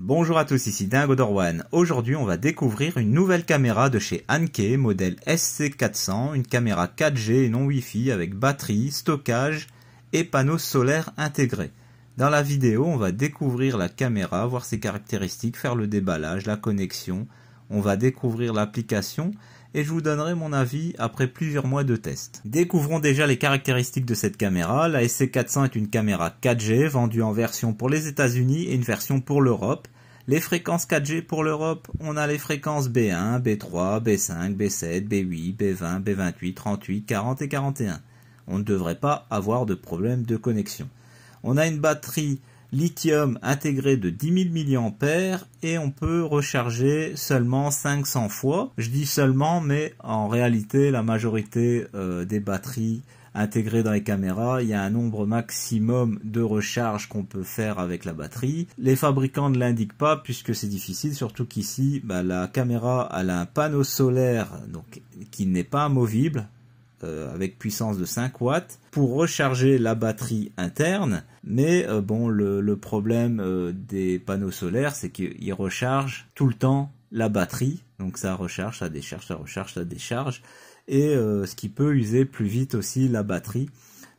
Bonjour à tous, ici Dingo Dorwan. Aujourd'hui, on va découvrir une nouvelle caméra de chez Anke, modèle SC400, une caméra 4G et non Wi-Fi avec batterie, stockage et panneaux solaires intégrés. Dans la vidéo, on va découvrir la caméra, voir ses caractéristiques, faire le déballage, la connexion. On va découvrir l'application et je vous donnerai mon avis après plusieurs mois de test. Découvrons déjà les caractéristiques de cette caméra. La SC400 est une caméra 4G vendue en version pour les États-Unis et une version pour l'Europe. Les fréquences 4G pour l'Europe, on a les fréquences B1, B3, B5, B7, B8, B20, B28, 38, 40 et 41. On ne devrait pas avoir de problème de connexion. On a une batterie lithium intégré de 10 000 mAh et on peut recharger seulement 500 fois. Je dis seulement, mais en réalité, la majorité euh, des batteries intégrées dans les caméras, il y a un nombre maximum de recharge qu'on peut faire avec la batterie. Les fabricants ne l'indiquent pas puisque c'est difficile, surtout qu'ici, bah, la caméra a un panneau solaire donc, qui n'est pas amovible, euh, avec puissance de 5 watts pour recharger la batterie interne. Mais euh, bon, le, problème euh, des panneaux solaires, c'est qu'ils rechargent tout le temps la batterie. Donc ça recharge, ça décharge, ça recharge, ça décharge. Et ce qui peut user plus vite aussi la batterie.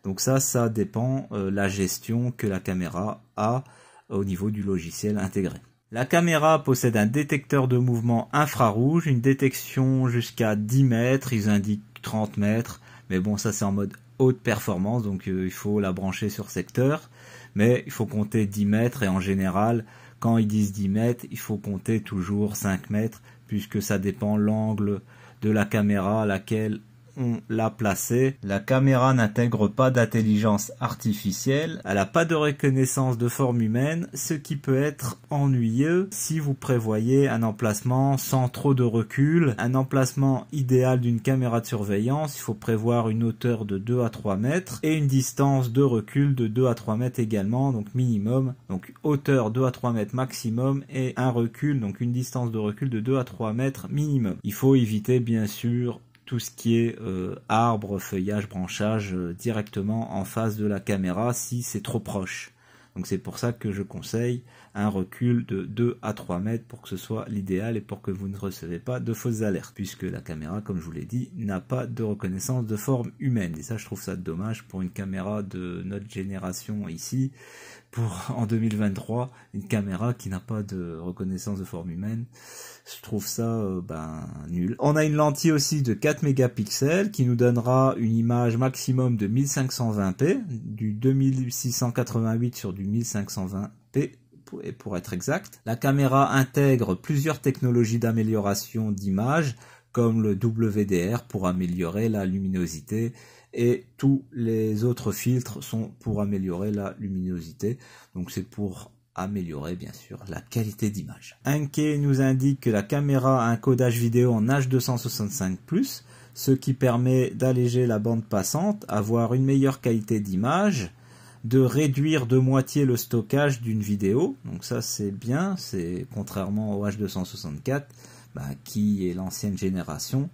Donc ça, ça dépend la gestion que la caméra a au niveau du logiciel intégré. La caméra possède un détecteur de mouvement infrarouge, une détection jusqu'à 10 mètres, ils indiquent 30 mètres. Mais bon, ça c'est en mode haute performance, donc euh, il faut la brancher sur secteur. Mais il faut compter 10 mètres et en général, quand ils disent 10 mètres, il faut compter toujours 5 mètres puisque ça dépend l'angle de la caméra à laquelle on l'a placé. La caméra n'intègre pas d'intelligence artificielle, elle n'a pas de reconnaissance de forme humaine, ce qui peut être ennuyeux si vous prévoyez un emplacement sans trop de recul. Un emplacement idéal d'une caméra de surveillance, il faut prévoir une hauteur de 2 à 3 mètres et une distance de recul de 2 à 3 mètres également, donc minimum. Donc hauteur 2 à 3 mètres maximum et un recul, donc une distance de recul de 2 à 3 mètres minimum. Il faut éviter bien sûr tout ce qui est euh, arbre, feuillage, branchage euh, directement en face de la caméra si c'est trop proche. Donc c'est pour ça que je conseille un recul de 2 à 3 mètres pour que ce soit l'idéal et pour que vous ne recevez pas de fausses alertes, puisque la caméra, comme je vous l'ai dit, n'a pas de reconnaissance de forme humaine. Et ça, je trouve ça dommage pour une caméra de notre génération ici, pour en 2023 une caméra qui n'a pas de reconnaissance de forme humaine. Je trouve ça euh, ben nul. On a une lentille aussi de 4 mégapixels qui nous donnera une image maximum de 1520p, du 2688 sur du 1520p pour être exact. La caméra intègre plusieurs technologies d'amélioration d'image comme le WDR pour améliorer la luminosité et tous les autres filtres sont pour améliorer la luminosité. Donc c'est pour améliorer bien sûr la qualité d'image. Anke nous indique que la caméra a un codage vidéo en H265+, ce qui permet d'alléger la bande passante, avoir une meilleure qualité d'image, de réduire de moitié le stockage d'une vidéo. Donc ça c'est bien, c'est contrairement au H264 bah, qui est l'ancienne génération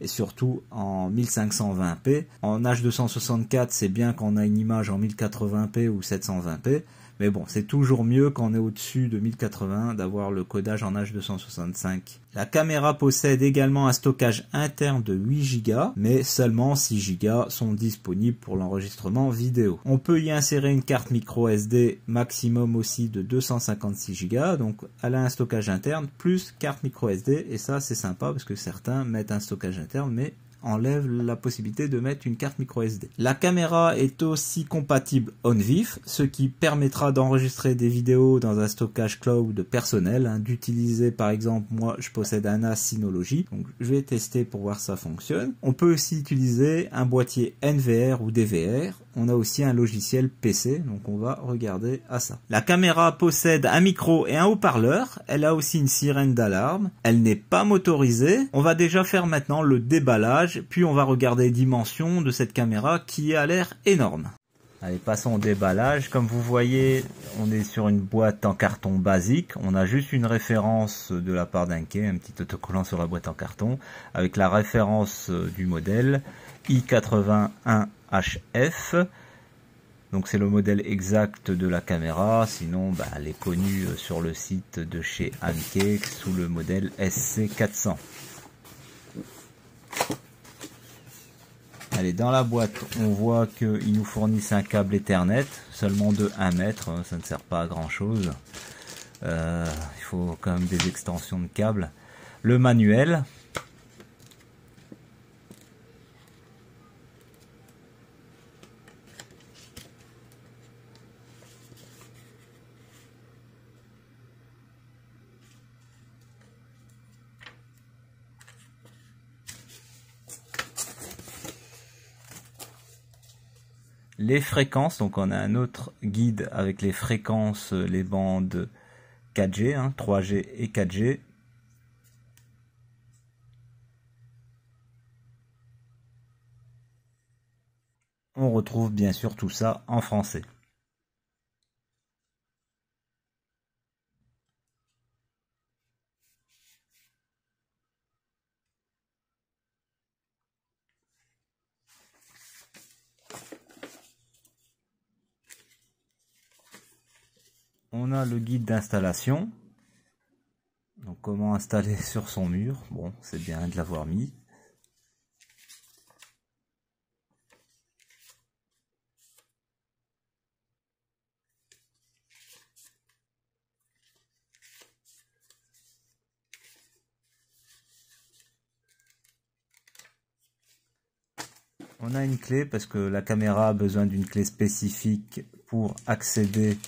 et surtout en 1520p. En H264, c'est bien qu'on a une image en 1080p ou 720p, mais bon, c'est toujours mieux quand on est au-dessus de 1080 d'avoir le codage en H265. La caméra possède également un stockage interne de 8 Go, mais seulement 6 Go sont disponibles pour l'enregistrement vidéo. On peut y insérer une carte micro SD maximum aussi de 256 Go, donc elle a un stockage interne plus carte micro SD, et ça c'est sympa parce que certains mettent un stockage interne, mais enlève la possibilité de mettre une carte micro SD. La caméra est aussi compatible OnVIF, ce qui permettra d'enregistrer des vidéos dans un stockage cloud personnel, hein, d'utiliser par exemple, moi je possède un Synology, donc je vais tester pour voir ça fonctionne. On peut aussi utiliser un boîtier NVR ou DVR, on a aussi un logiciel PC, donc on va regarder à ça. La caméra possède un micro et un haut-parleur, elle a aussi une sirène d'alarme, elle n'est pas motorisée. On va déjà faire maintenant le déballage, puis on va regarder les dimensions de cette caméra qui a l'air énorme. Allez, passons au déballage. Comme vous voyez, on est sur une boîte en carton basique. On a juste une référence de la part d'un quai, un petit autocollant sur la boîte en carton, avec la référence du modèle i81HF. Donc c'est le modèle exact de la caméra, sinon bah, elle est connue sur le site de chez Anke sous le modèle SC400. Allez, dans la boîte, on voit qu'ils nous fournissent un câble Ethernet, seulement de 1 mètre, hein, ça ne sert pas à grand chose. Euh, il faut quand même des extensions de câbles. Le manuel, les fréquences, donc on a un autre guide avec les fréquences, les bandes 4G, 3G hein, et 4G. On retrouve bien sûr tout ça en français. On a le guide d'installation. Donc comment installer sur son mur. Bon, c'est bien de l'avoir mis. On a une clé parce que la caméra a besoin d'une clé spécifique pour accéder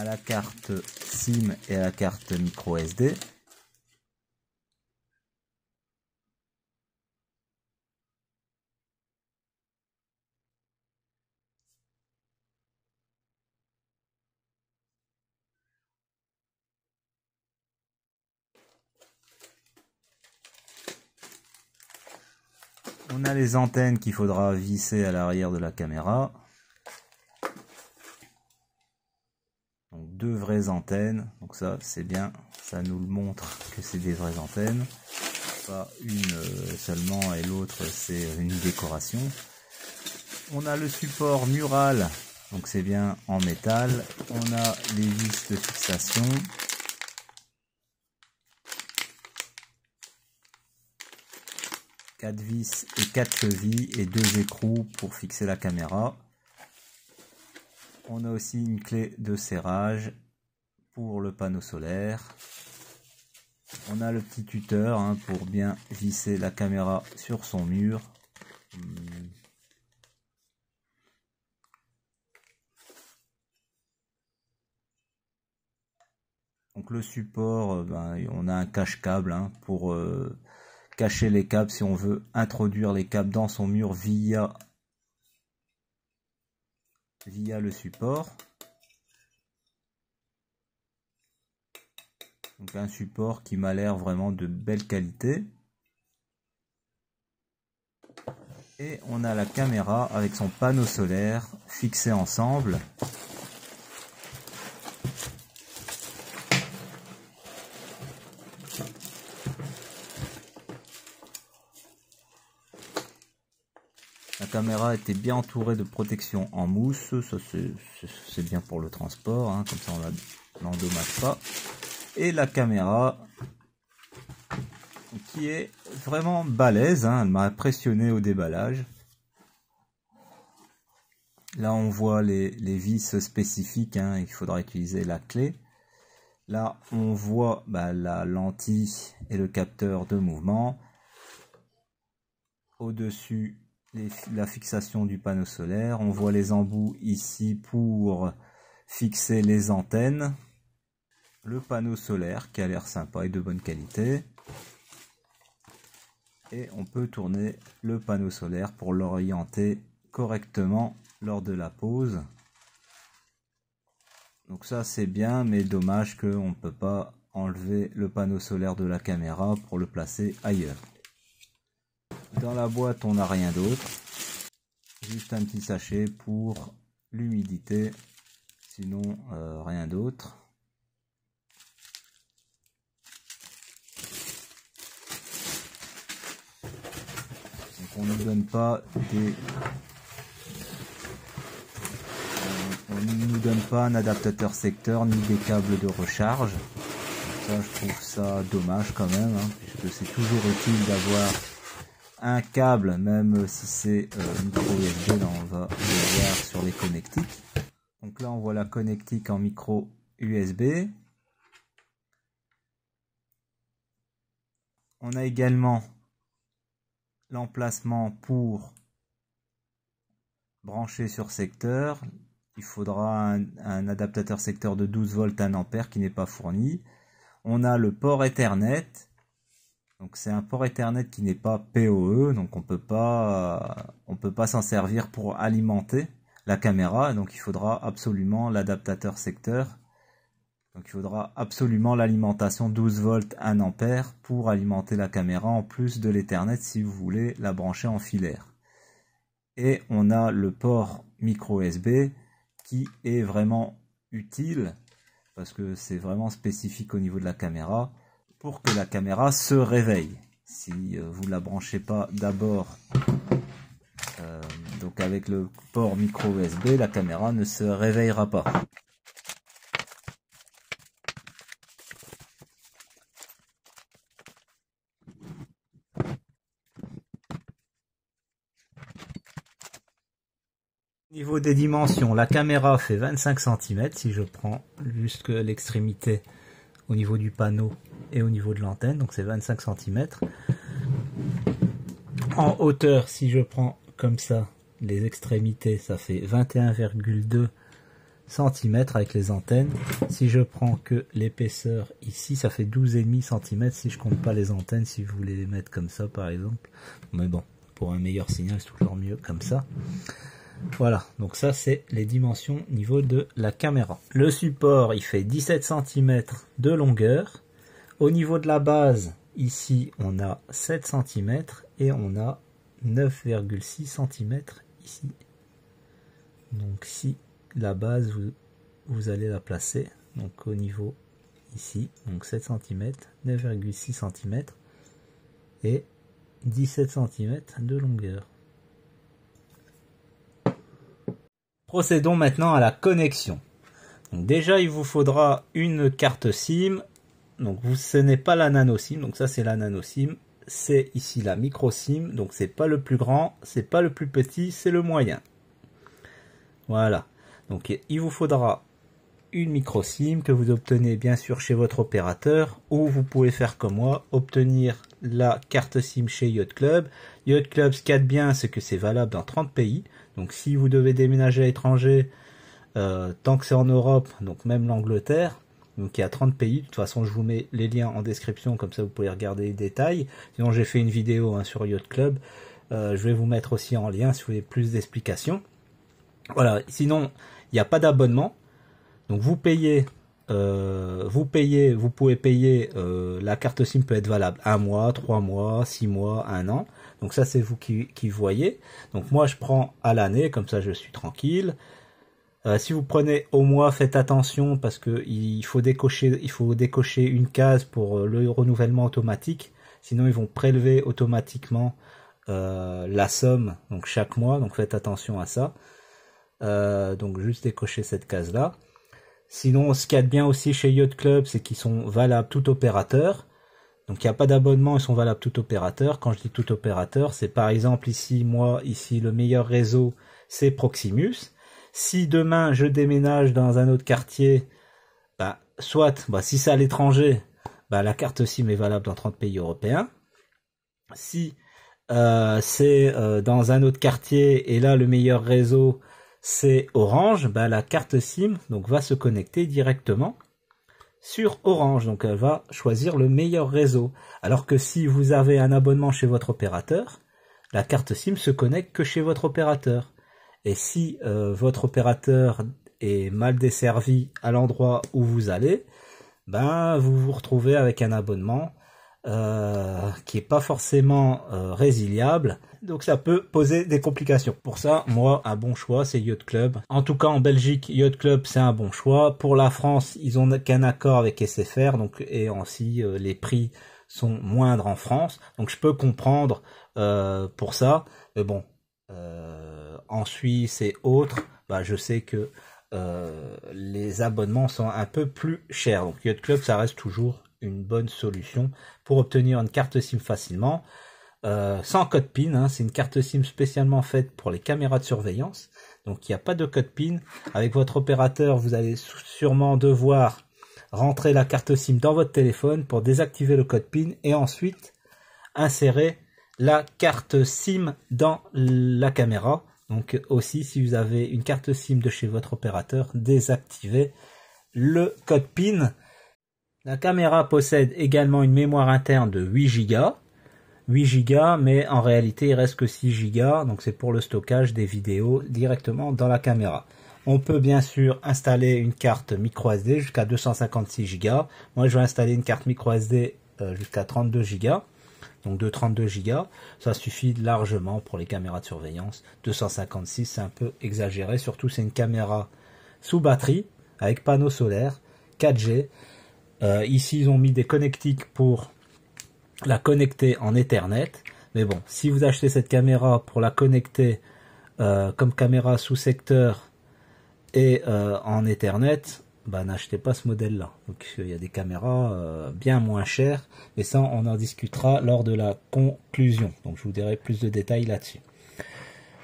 à la carte SIM et à la carte micro SD. On a les antennes qu'il faudra visser à l'arrière de la caméra. deux vraies antennes. Donc ça, c'est bien. Ça nous le montre que c'est des vraies antennes. Pas une euh, seulement et l'autre, c'est une décoration. On a le support mural. Donc c'est bien en métal. On a les vis de fixation. quatre vis et quatre chevilles et deux écrous pour fixer la caméra. On a aussi une clé de serrage pour le panneau solaire. On a le petit tuteur hein, pour bien visser la caméra sur son mur. Donc le support, euh, ben, on a un cache-câble hein, pour euh, cacher les câbles si on veut introduire les câbles dans son mur via le support. Donc un support qui m'a l'air vraiment de belle qualité. Et on a la caméra avec son panneau solaire fixé ensemble. caméra était bien entourée de protection en mousse, ça c'est bien pour le transport, hein, comme ça on l'endommage pas. Et la caméra qui est vraiment balèze, hein, elle m'a impressionné au déballage. Là on voit les, vis spécifiques, hein, il faudra utiliser la clé. Là on voit bah, la lentille et le capteur de mouvement. Au-dessus la fixation du panneau solaire. On voit les embouts ici pour fixer les antennes. Le panneau solaire qui a l'air sympa et de bonne qualité. Et on peut tourner le panneau solaire pour l'orienter correctement lors de la pose. Donc ça c'est bien mais dommage qu'on ne peut pas enlever le panneau solaire de la caméra pour le placer ailleurs. Dans la boîte, on n'a rien d'autre. Juste un petit sachet pour l'humidité, sinon euh, rien d'autre. On ne donne pas des on ne nous donne pas un adaptateur secteur ni des câbles de recharge. Ça, je trouve ça dommage quand même, hein, puisque c'est toujours utile d'avoir un câble, même si c'est euh, micro USB, là on va le voir sur les connectiques. Donc là on voit la connectique en micro USB. On a également l'emplacement pour brancher sur secteur. Il faudra un, adaptateur secteur de 12 volts 1 ampère qui n'est pas fourni. On a le port Ethernet donc c'est un port Ethernet qui n'est pas PoE, donc on peut pas on peut pas s'en servir pour alimenter la caméra, donc il faudra absolument l'adaptateur secteur. Donc il faudra absolument l'alimentation 12 volts 1 ampère pour alimenter la caméra en plus de l'Ethernet si vous voulez la brancher en filaire. Et on a le port micro USB qui est vraiment utile parce que c'est vraiment spécifique au niveau de la caméra pour que la caméra se réveille. Si euh, vous ne la branchez pas d'abord euh, donc avec le port micro USB, la caméra ne se réveillera pas. Niveau des dimensions, la caméra fait 25 cm si je prends juste l'extrémité au niveau du panneau et au niveau de l'antenne, donc c'est 25 cm. En hauteur, si je prends comme ça les extrémités, ça fait 21,2 cm avec les antennes. Si je prends que l'épaisseur ici, ça fait 12,5 cm si je compte pas les antennes, si vous voulez les mettre comme ça par exemple. Mais bon, pour un meilleur signal, c'est toujours mieux comme ça. Voilà, donc ça c'est les dimensions niveau de la caméra. Le support, il fait 17 cm de longueur. Au niveau de la base, ici on a 7 cm et on a 9,6 cm ici. Donc si la base, vous, vous allez la placer, donc au niveau ici, donc 7 cm, 9,6 cm et 17 cm de longueur. Procédons maintenant à la connexion. déjà, il vous faudra une carte SIM. Donc, ce n'est pas la nano SIM. Donc, ça, c'est la nano SIM. C'est ici la micro SIM. Donc, c'est pas le plus grand, c'est pas le plus petit, c'est le moyen. Voilà. Donc, il vous faudra une micro SIM que vous obtenez bien sûr chez votre opérateur ou vous pouvez faire comme moi, obtenir la carte SIM chez Yacht Club. Yacht Club, ce bien, c'est que c'est valable dans 30 pays. Donc si vous devez déménager à l'étranger, euh, tant que c'est en Europe, donc même l'Angleterre, donc il y a 30 pays. De toute façon, je vous mets les liens en description, comme ça vous pouvez regarder les détails. Sinon, j'ai fait une vidéo hein, sur Yacht Club. Euh, je vais vous mettre aussi en lien si vous voulez plus d'explications. Voilà, sinon, il n'y a pas d'abonnement. Donc vous payez, euh, vous payez, vous pouvez payer, la carte SIM peut être valable un mois, trois mois, six mois, un an. Donc ça, c'est vous qui, voyez. Donc moi, je prends à l'année, comme ça, je suis tranquille. Euh, si vous prenez au mois, faites attention parce que il faut décocher, faut décocher une case pour euh, le renouvellement automatique. Sinon, ils vont prélever automatiquement euh, la somme donc chaque mois. Donc faites attention à ça. donc juste décocher cette case là. Sinon, ce qu'il y a de bien aussi chez Yacht Club, c'est qu'ils sont valables tout opérateur. Donc il n'y a pas d'abonnement, ils sont valables tout opérateur. Quand je dis tout opérateur, c'est par exemple ici, moi, ici, le meilleur réseau, c'est Proximus. Si demain je déménage dans un autre quartier, bah, soit, bah, si c'est à l'étranger, bah, la carte SIM est valable dans 30 pays européens. Si euh, c'est euh, dans un autre quartier et là le meilleur réseau c'est Orange, la carte SIM donc va se connecter directement sur Orange. Donc elle va choisir le meilleur réseau. Alors que si vous avez un abonnement chez votre opérateur, la carte SIM se connecte que chez votre opérateur. Et si euh, votre opérateur est mal desservi à l'endroit où vous allez, ben vous vous retrouvez avec un abonnement euh, qui est pas forcément euh, résiliable. Donc ça peut poser des complications. Pour ça, moi, un bon choix, c'est Yacht Club. En tout cas, en Belgique, Yacht Club, c'est un bon choix. Pour la France, ils ont qu'un accord avec SFR, donc et ainsi euh, les prix sont moindres en France. Donc je peux comprendre pour ça. Mais bon, en Suisse et autres, bah, je sais que les abonnements sont un peu plus chers. Donc Yacht Club, ça reste toujours une bonne solution pour obtenir une carte SIM facilement. Euh, sans code PIN, hein. c'est une carte SIM spécialement faite pour les caméras de surveillance. Donc il n'y a pas de code PIN. Avec votre opérateur, vous allez sûrement devoir rentrer la carte SIM dans votre téléphone pour désactiver le code PIN et ensuite insérer la carte SIM dans la caméra. Donc aussi, si vous avez une carte SIM de chez votre opérateur, désactivez le code PIN la caméra possède également une mémoire interne de 8 Go. 8 Go, mais en réalité il reste que 6 Go, donc c'est pour le stockage des vidéos directement dans la caméra. On peut bien sûr installer une carte micro SD jusqu'à 256 Go. Moi je vais installer une carte micro SD euh, jusqu'à 32 Go. Donc de 32 Go, ça suffit largement pour les caméras de surveillance. 256 c'est un peu exagéré, surtout c'est une caméra sous batterie avec panneau solaire 4G euh, ici, ils ont mis des connectiques pour la connecter en Ethernet. Mais bon, si vous achetez cette caméra pour la connecter euh, comme caméra sous secteur et euh, en Ethernet, bah, n'achetez pas ce modèle-là. Donc il y a des caméras bien moins chères, et ça on en discutera lors de la conclusion. Donc je vous dirai plus de détails là-dessus.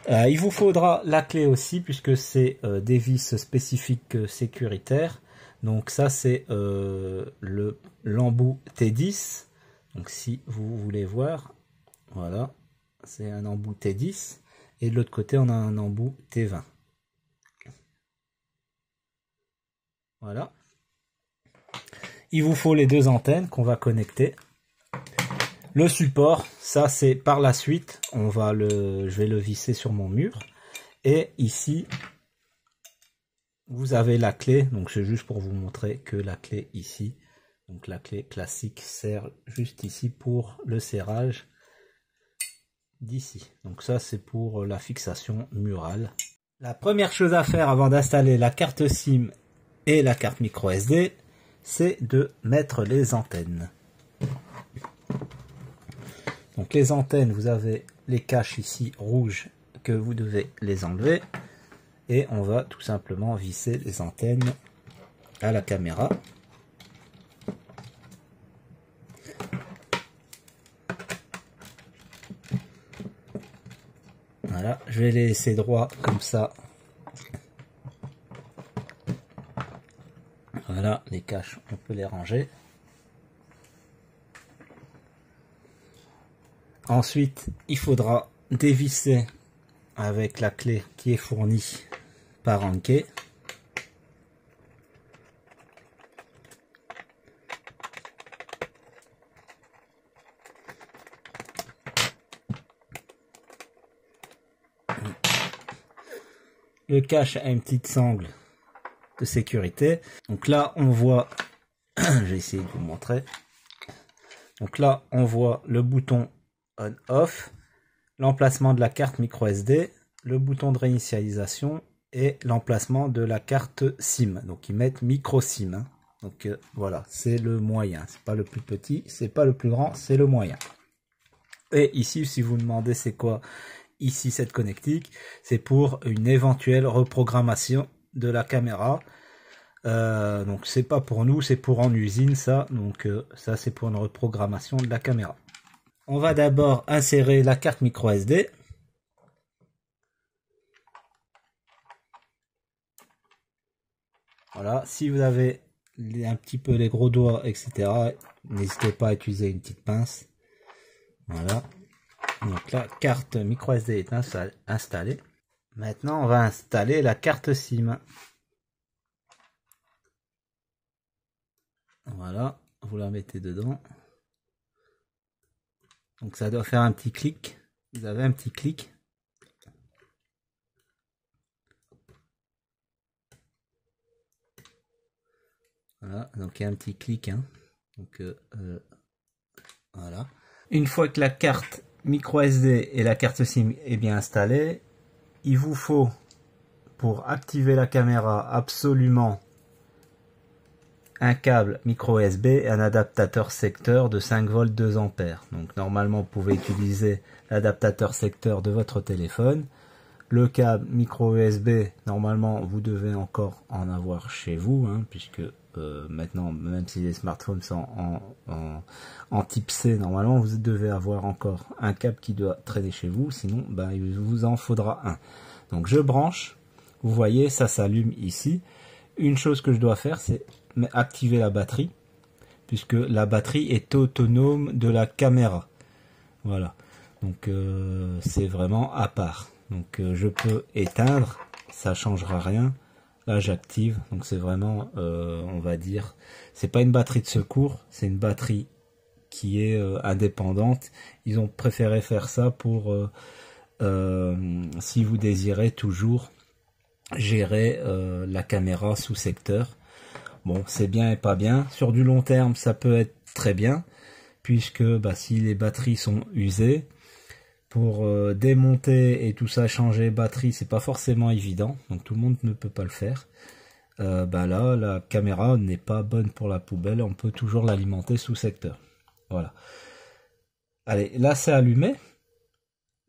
il vous faudra la clé aussi, puisque c'est des vis spécifiques sécuritaires. Donc ça c'est euh, le l'embout T10. Donc si vous voulez voir, voilà, c'est un embout T10. Et de l'autre côté on a un embout T20. Voilà. Il vous faut les deux antennes qu'on va connecter. Le support, ça c'est par la suite, on va le, je vais le visser sur mon mur. Et ici, vous avez la clé, donc c'est juste pour vous montrer que la clé ici, donc la clé classique sert juste ici pour le serrage d'ici. Donc ça c'est pour la fixation murale. La première chose à faire avant d'installer la carte SIM et la carte micro SD, c'est de mettre les antennes. Donc les antennes, vous avez les caches ici rouges que vous devez les enlever et on va tout simplement visser les antennes à la caméra. Voilà, je vais les laisser droits comme ça. Voilà, les caches, on peut les ranger. Ensuite, il faudra dévisser avec la clé qui est fournie Le cache a une petite sangle de sécurité. Donc là, on voit, j'ai essayé de vous montrer. Donc là, on voit le bouton on-off l'emplacement de la carte micro SD, le bouton de réinitialisation et l'emplacement de la carte SIM. Donc ils mettent micro SIM. Hein. Donc euh, voilà, c'est le moyen. C'est pas le plus petit, c'est pas le plus grand, c'est le moyen. Et ici, si vous demandez c'est quoi ici cette connectique, c'est pour une éventuelle reprogrammation de la caméra. Euh, donc c'est pas pour nous, c'est pour en usine ça. Donc euh, ça c'est pour une reprogrammation de la caméra. On va d'abord insérer la carte micro SD. Voilà, si vous avez un petit peu les gros doigts, etc., n'hésitez pas à utiliser une petite pince. Voilà. Donc la carte micro SD est installée. Maintenant, on va installer la carte SIM. Voilà, vous la mettez dedans. Donc ça doit faire un petit clic. Vous avez un petit clic. Donc il y a un petit clic. Hein. Donc euh, euh, Voilà. Une fois que la carte micro SD et la carte SIM est bien installée, il vous faut pour activer la caméra absolument un câble micro USB et un adaptateur secteur de 5 volts 2 ampères. Donc normalement vous pouvez utiliser l'adaptateur secteur de votre téléphone. Le câble micro USB, normalement vous devez encore en avoir chez vous, hein, puisque euh, maintenant, même si les smartphones sont en, type C, normalement vous devez avoir encore un câble qui doit traîner chez vous, sinon ben, il vous en faudra un. Donc je branche, vous voyez ça s'allume ici. Une chose que je dois faire c'est activer la batterie, puisque la batterie est autonome de la caméra. Voilà, donc euh, c'est vraiment à part. Donc euh, je peux éteindre, ça changera rien. Là j'active, donc c'est vraiment, euh, on va dire, c'est pas une batterie de secours, c'est une batterie qui est indépendante. Ils ont préféré faire ça pour, si vous désirez toujours gérer la caméra sous secteur. Bon, c'est bien et pas bien. Sur du long terme, ça peut être très bien, puisque bah, si les batteries sont usées, pour euh, démonter et tout ça, changer batterie, c'est pas forcément évident, donc tout le monde ne peut pas le faire. Euh, bah là, la caméra n'est pas bonne pour la poubelle, on peut toujours l'alimenter sous secteur. Voilà. Allez, là c'est allumé.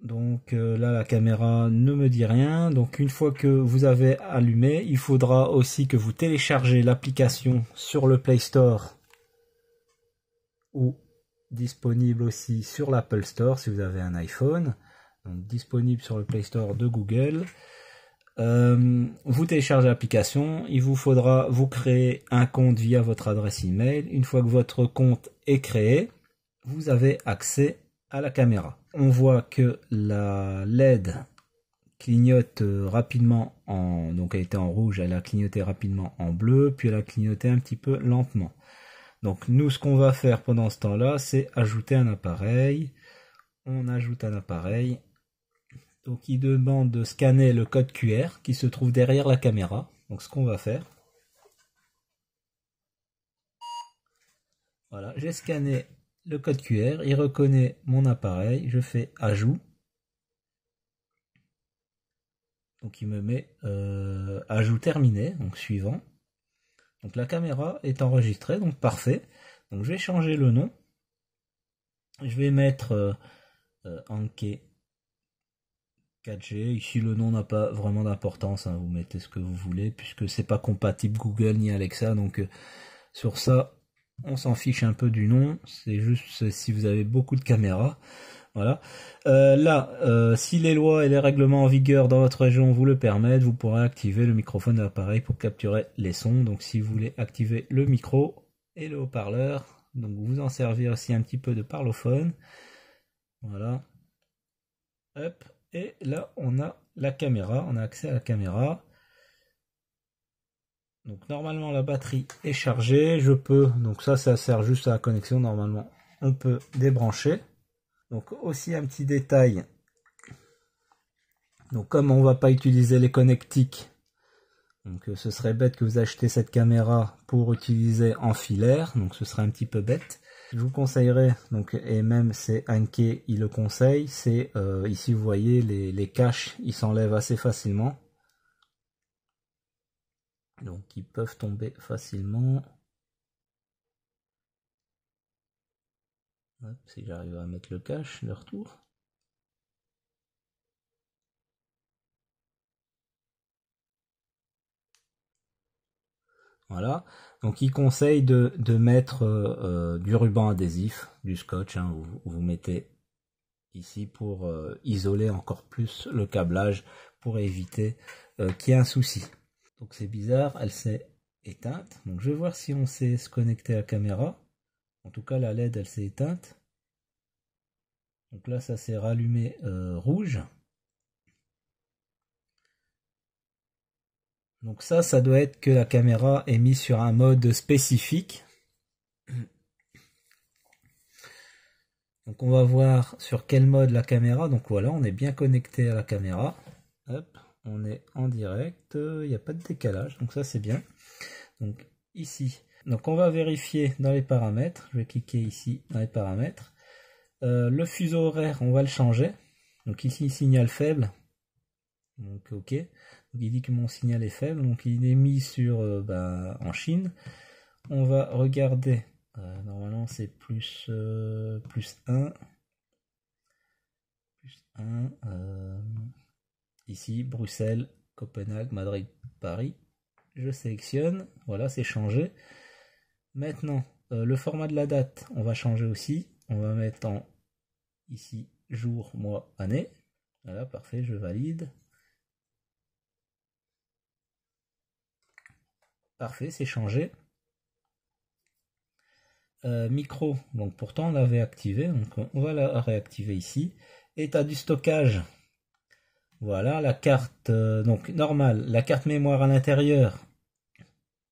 Donc euh, là, la caméra ne me dit rien. Donc une fois que vous avez allumé, il faudra aussi que vous téléchargez l'application sur le Play Store ou disponible aussi sur l'Apple Store si vous avez un iPhone. Disponible sur le Play Store de Google. Euh, vous téléchargez l'application, il vous faudra vous créer un compte via votre adresse email. Une fois que votre compte est créé, vous avez accès à la caméra on voit que la LED clignote rapidement en donc elle était en rouge, elle a clignoté rapidement en bleu, puis elle a clignoté un petit peu lentement. Donc nous ce qu'on va faire pendant ce temps-là, c'est ajouter un appareil. On ajoute un appareil. Donc il demande de scanner le code QR qui se trouve derrière la caméra. Donc ce qu'on va faire. Voilà, j'ai scanné le code QR, il reconnaît mon appareil, je fais ajout. Donc il me met euh, ajout terminé, donc suivant. Donc la caméra est enregistrée, donc parfait. Donc je vais changer le nom. Je vais mettre euh, euh, Anke 4G. Ici le nom n'a pas vraiment d'importance, hein. vous mettez ce que vous voulez, puisque c'est pas compatible Google ni Alexa. Donc sur ça, on s'en fiche un peu du nom, c'est juste si vous avez beaucoup de caméras. Voilà. Euh, là, euh, si les lois et les règlements en vigueur dans votre région vous le permettent, vous pourrez activer le microphone de l'appareil pour capturer les sons. Donc si vous voulez activer le micro et le haut-parleur, donc vous en servir aussi un petit peu de parlophone. Voilà. Hop. Et là, on a la caméra, on a accès à la caméra. Donc normalement la batterie est chargée, je peux, donc ça ça sert juste à la connexion normalement, on peut débrancher. Donc aussi un petit détail, donc comme on va pas utiliser les connectiques, donc euh, ce serait bête que vous achetez cette caméra pour utiliser en filaire, donc ce serait un petit peu bête. Je vous conseillerais, donc et même c'est Anke il le conseille, c'est euh, ici vous voyez les caches, ils s'enlèvent assez facilement donc ils peuvent tomber facilement. Si j'arrive à mettre le cache de retour. Voilà, donc il conseille de, mettre euh, euh, du ruban adhésif, du scotch, hein, vous, vous, mettez ici pour euh, isoler encore plus le câblage, pour éviter qu'il y ait un souci. Donc c'est bizarre, elle s'est éteinte. Donc je vais voir si on sait se connecter à la caméra. En tout cas la LED elle s'est éteinte. Donc là ça s'est rallumé euh, rouge. Donc ça, ça doit être que la caméra est mise sur un mode spécifique. Donc on va voir sur quel mode la caméra. Donc voilà, on est bien connecté à la caméra. On est en direct, il n'y a pas de décalage, donc ça c'est bien. Donc ici, donc on va vérifier dans les paramètres, je vais cliquer ici dans les paramètres. Euh, le fuseau horaire, on va le changer. Donc ici, signal faible. Donc ok. Donc, il dit que mon signal est faible. Donc il est mis sur euh, bah, en Chine. On va regarder. Euh, normalement c'est plus plus 1. Plus 1. ici, Bruxelles, Copenhague, Madrid, Paris. Je sélectionne. Voilà, c'est changé. Maintenant, le format de la date, on va changer aussi. On va mettre en ici jour, mois, année. Voilà, parfait, je valide. Parfait, c'est changé. Euh, micro, donc pourtant on l'avait activé, donc on va la réactiver ici. État du stockage, voilà la carte, euh, donc normale, la carte mémoire à l'intérieur,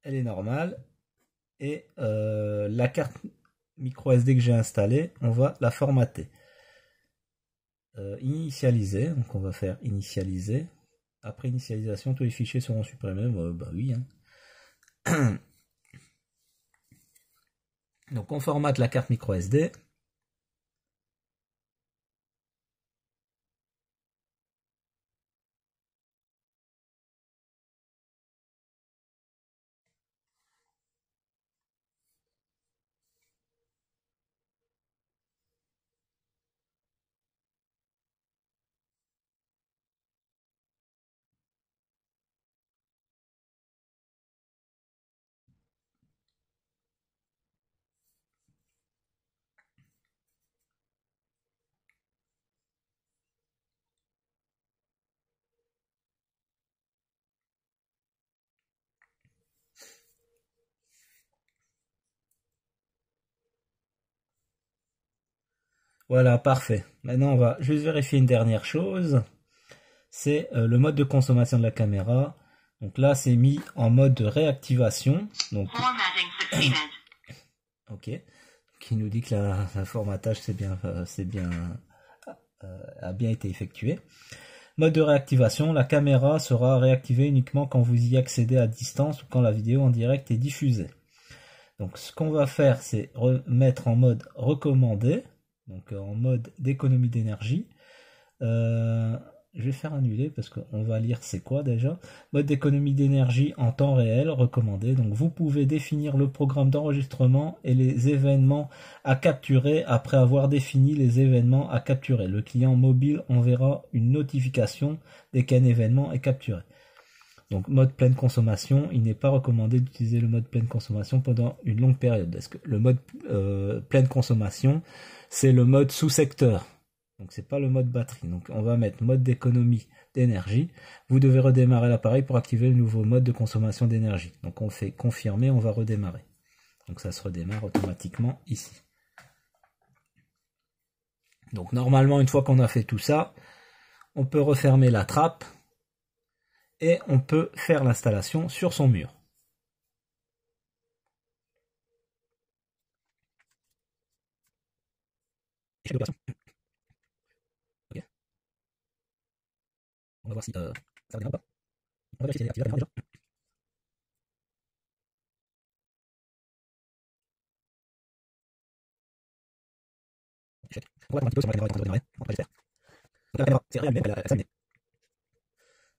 elle est normale. Et euh, la carte micro SD que j'ai installée, on va la formater. Euh, initialiser, donc on va faire initialiser. Après initialisation, tous les fichiers seront supprimés. bah oui. Hein. donc on formate la carte micro SD. Voilà, parfait. Maintenant, on va juste vérifier une dernière chose. C'est euh, le mode de consommation de la caméra. Donc là, c'est mis en mode de réactivation. Donc, ok. Qui nous dit que la, formatage c'est bien, euh, c'est bien, euh, a bien été effectué. Mode de réactivation, la caméra sera réactivée uniquement quand vous y accédez à distance ou quand la vidéo en direct est diffusée. Donc ce qu'on va faire, c'est remettre en mode recommandé donc euh, en mode d'économie d'énergie. Euh, je vais faire annuler parce qu'on va lire c'est quoi déjà. Mode d'économie d'énergie en temps réel recommandé. Donc vous pouvez définir le programme d'enregistrement et les événements à capturer après avoir défini les événements à capturer. Le client mobile enverra une notification dès qu'un événement est capturé. Donc mode pleine consommation, il n'est pas recommandé d'utiliser le mode pleine consommation pendant une longue période. Est-ce que le mode euh, pleine consommation, c'est le mode sous-secteur. Donc c'est pas le mode batterie. Donc on va mettre mode d'économie d'énergie. Vous devez redémarrer l'appareil pour activer le nouveau mode de consommation d'énergie. Donc on fait confirmer, on va redémarrer. Donc ça se redémarre automatiquement ici. Donc normalement une fois qu'on a fait tout ça, on peut refermer la trappe et on peut faire l'installation sur son mur. Ok. On va voir si euh, ça va ou pas. On va vérifier si c'est activé déjà. Échec. On va attendre un petit peu si on va va démarrer. On va faire. Donc la caméra réallumé, elle a s'allumé.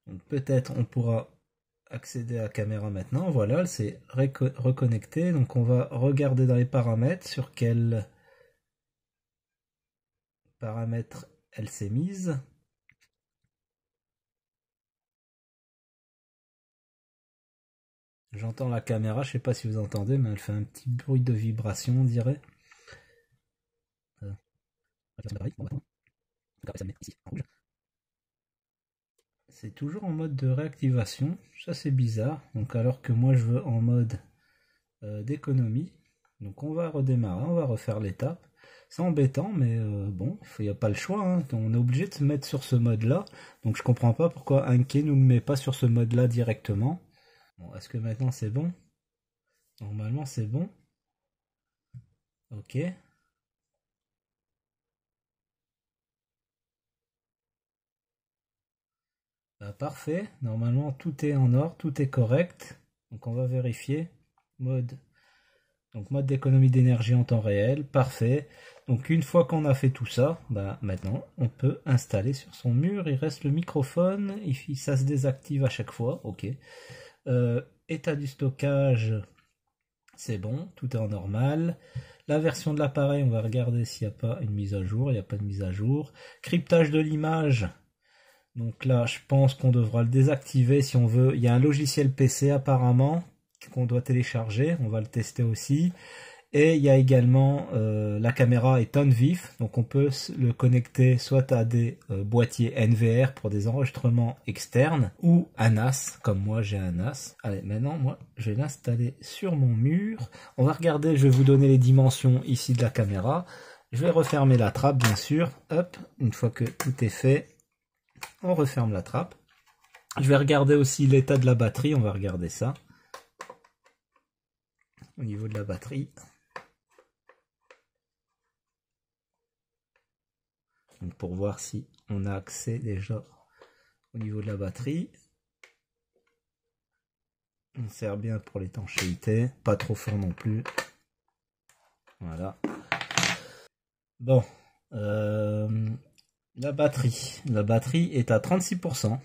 Donc peut-être on pourra accéder à la caméra maintenant. Voilà, elle s'est reconnectée. Donc on va regarder dans les paramètres sur quel paramètres elle s'est mise. J'entends la caméra, je sais pas si vous entendez, mais elle fait un petit bruit de vibration, on dirait. C'est toujours en mode de réactivation, ça c'est bizarre. Donc alors que moi je veux en mode euh, d'économie. Donc on va redémarrer, on va refaire l'étape. C'est embêtant, mais euh, bon, il n'y a pas le choix. Hein. On est obligé de se mettre sur ce mode-là. Donc je comprends pas pourquoi Anke nous met pas sur ce mode-là directement. Bon, est-ce que maintenant c'est bon? Normalement c'est bon. Ok. Bah, parfait. Normalement tout est en ordre, tout est correct. Donc on va vérifier. Mode Donc mode d'économie d'énergie en temps réel, parfait. Donc une fois qu'on a fait tout ça, bah maintenant on peut installer sur son mur. Il reste le microphone, ça se désactive à chaque fois, ok. Euh, état du stockage, c'est bon, tout est en normal. La version de l'appareil, on va regarder s'il n'y a pas une mise à jour. Il n'y a pas de mise à jour. Cryptage de l'image. Donc là, je pense qu'on devra le désactiver si on veut. Il y a un logiciel PC apparemment qu'on doit télécharger. On va le tester aussi. Et il y a également euh, la caméra est on vif, donc on peut le connecter soit à des euh, boîtiers NVR pour des enregistrements externes ou à NAS, comme moi j'ai un NAS. Allez, maintenant moi je vais l'installer sur mon mur. On va regarder, je vais vous donner les dimensions ici de la caméra. Je vais refermer la trappe bien sûr. Hop, une fois que tout est fait, on referme la trappe. Je vais regarder aussi l'état de la batterie, on va regarder ça. Au niveau de la batterie. pour voir si on a accès déjà au niveau de la batterie. On sert bien pour l'étanchéité, pas trop fort non plus. Voilà. Bon, euh, la batterie. La batterie est à 36%.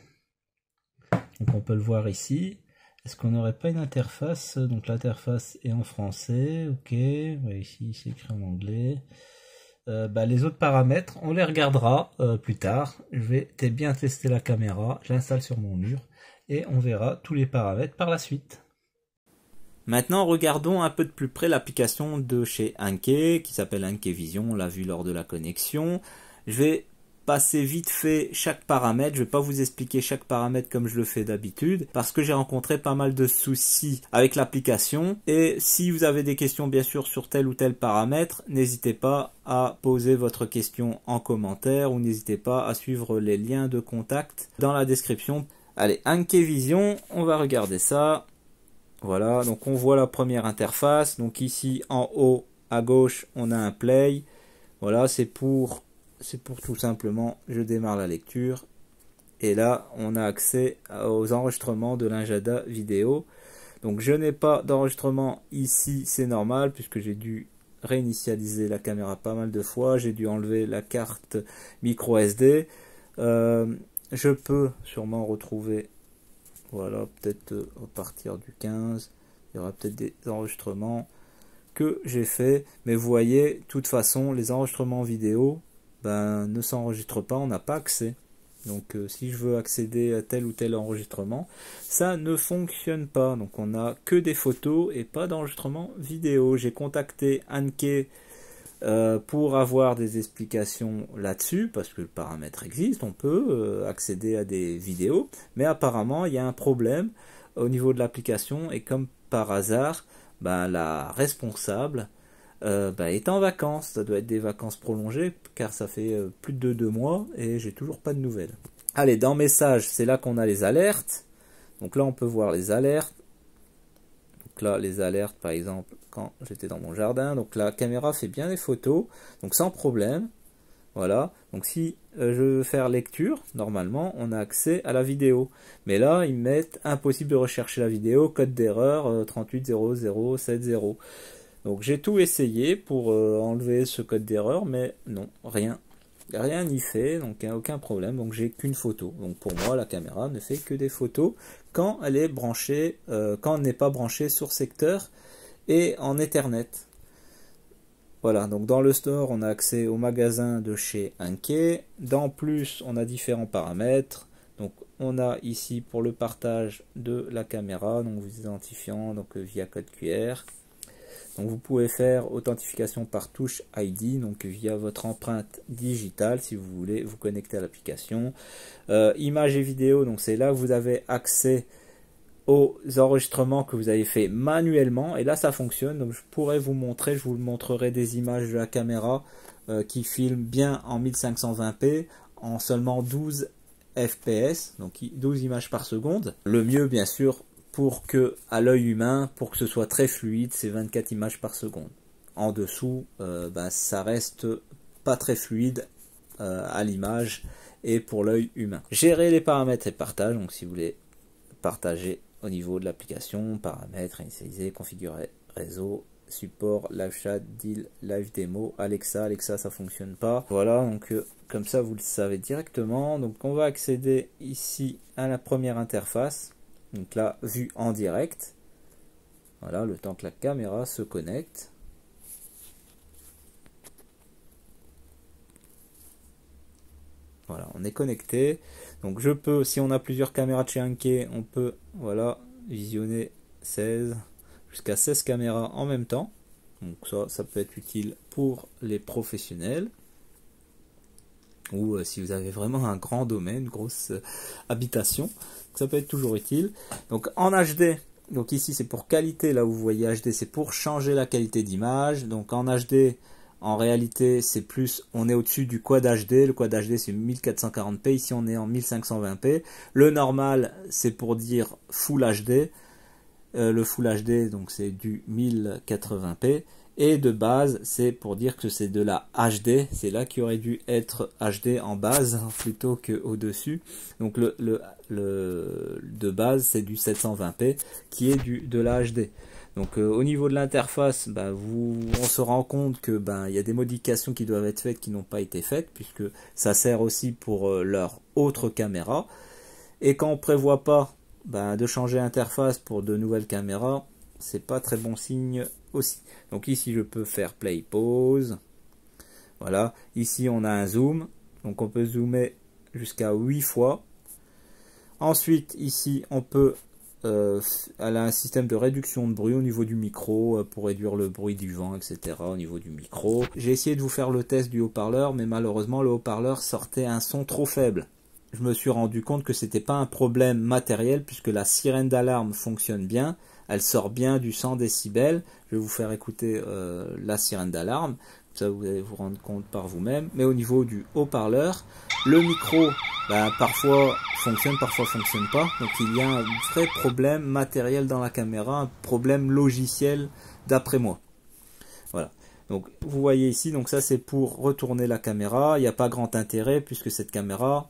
Donc on peut le voir ici. Est-ce qu'on n'aurait pas une interface? Donc l'interface est en français, ok. ici c'est écrit en anglais. Euh, bah, les autres paramètres, on les regardera euh, plus tard. Je vais bien tester la caméra, j'installe sur mon mur et on verra tous les paramètres par la suite. Maintenant, regardons un peu de plus près l'application de chez Anke qui s'appelle Anke Vision. On l'a vu lors de la connexion. Je vais passer vite fait chaque paramètre. Je vais pas vous expliquer chaque paramètre comme je le fais d'habitude parce que j'ai rencontré pas mal de soucis avec l'application. Et si vous avez des questions bien sûr sur tel ou tel paramètre, n'hésitez pas à poser votre question en commentaire ou n'hésitez pas à suivre les liens de contact dans la description. Allez, Anke Vision, on va regarder ça. Voilà, donc on voit la première interface. Donc ici en haut à gauche, on a un play. Voilà, c'est pour c'est pour tout simplement, je démarre la lecture. Et là, on a accès aux enregistrements de l'Injada vidéo. Donc je n'ai pas d'enregistrement ici, c'est normal, puisque j'ai dû réinitialiser la caméra pas mal de fois. J'ai dû enlever la carte micro SD. Euh, je peux sûrement retrouver, voilà, peut-être euh, à partir du 15, il y aura peut-être des enregistrements que j'ai fait. Mais vous voyez, de toute façon, les enregistrements vidéo, ben, ne s'enregistre pas, on n'a pas accès. Donc euh, si je veux accéder à tel ou tel enregistrement, ça ne fonctionne pas. Donc on n'a que des photos et pas d'enregistrement vidéo. J'ai contacté Anke euh, pour avoir des explications là-dessus, parce que le paramètre existe, on peut euh, accéder à des vidéos, mais apparemment il y a un problème au niveau de l'application et comme par hasard, ben, la responsable euh, bah, est en vacances. Ça doit être des vacances prolongées car ça fait euh, plus de deux mois et j'ai toujours pas de nouvelles. Allez, dans messages, c'est là qu'on a les alertes. Donc là, on peut voir les alertes. Donc là, les alertes, par exemple, quand j'étais dans mon jardin. Donc la caméra fait bien les photos, donc sans problème. Voilà. Donc si euh, je veux faire lecture, normalement, on a accès à la vidéo. Mais là, ils mettent impossible de rechercher la vidéo, code d'erreur 380070. Donc j'ai tout essayé pour euh, enlever ce code d'erreur, mais non, rien. Rien n'y fait, donc il n'y a aucun problème. Donc j'ai qu'une photo. Donc pour moi, la caméra ne fait que des photos quand elle est branchée, euh, quand elle n'est pas branchée sur secteur et en Ethernet. Voilà, donc dans le store, on a accès au magasin de chez Anke. Dans plus, on a différents paramètres. Donc on a ici pour le partage de la caméra, donc vous identifiant donc via code QR. Donc vous pouvez faire authentification par touche ID, donc via votre empreinte digitale si vous voulez vous connecter à l'application. Euh, images et vidéos, donc c'est là que vous avez accès aux enregistrements que vous avez fait manuellement et là ça fonctionne donc je pourrais vous montrer je vous montrerai des images de la caméra euh, qui filment bien en 1520p en seulement 12 fps donc 12 images par seconde le mieux bien sûr pour que, à l'œil humain, pour que ce soit très fluide, c'est 24 images par seconde. En dessous, euh, ben, ça reste pas très fluide euh, à l'image et pour l'œil humain. Gérer les paramètres et partage, donc si vous voulez partager au niveau de l'application, paramètres, initialiser, configurer réseau, support, live chat, deal, live démo, Alexa, Alexa ça fonctionne pas. Voilà, donc euh, comme ça vous le savez directement. Donc on va accéder ici à la première interface. Donc là, vue en direct. Voilà, le temps que la caméra se connecte. Voilà, on est connecté. Donc je peux, si on a plusieurs caméras de chez Anke, on peut voilà, visionner 16 jusqu'à 16 caméras en même temps. Donc ça, ça peut être utile pour les professionnels. Ou euh, si vous avez vraiment un grand domaine, grosse euh, habitation, ça peut être toujours utile. Donc en HD, donc ici c'est pour qualité, là où vous voyez HD, c'est pour changer la qualité d'image. Donc en HD, en réalité, c'est plus, on est au-dessus du quad HD. Le quad HD, c'est 1440p. Ici, on est en 1520p. Le normal, c'est pour dire Full HD. Euh, le Full HD, donc c'est du 1080p. Et de base, c'est pour dire que c'est de la HD. C'est là qui aurait dû être HD en base plutôt qu'au-dessus. Donc le, le, le, de base, c'est du 720p qui est du, de la HD. Donc euh, au niveau de l'interface, bah, on se rend compte que ben, y a des modifications qui doivent être faites qui n'ont pas été faites puisque ça sert aussi pour euh, leur autre caméra. Et quand on prévoit pas ben, de changer l'interface pour de nouvelles caméras, c'est pas très bon signe aussi. Donc ici je peux faire play pause. Voilà, ici on a un zoom, donc on peut zoomer jusqu'à 8 fois. Ensuite ici on peut euh, elle a un système de réduction de bruit au niveau du micro euh, pour réduire le bruit du vent, etc. au niveau du micro. J'ai essayé de vous faire le test du haut-parleur, mais malheureusement le haut-parleur sortait un son trop faible. Je me suis rendu compte que c'était pas un problème matériel puisque la sirène d'alarme fonctionne bien, elle sort bien du 100 décibels. Je vais vous faire écouter euh, la sirène d'alarme, ça vous allez vous rendre compte par vous-même. Mais au niveau du haut-parleur, le micro bah, parfois fonctionne, parfois fonctionne pas. Donc il y a un vrai problème matériel dans la caméra, un problème logiciel d'après moi. Voilà. Donc vous voyez ici, donc ça c'est pour retourner la caméra. Il n'y a pas grand intérêt puisque cette caméra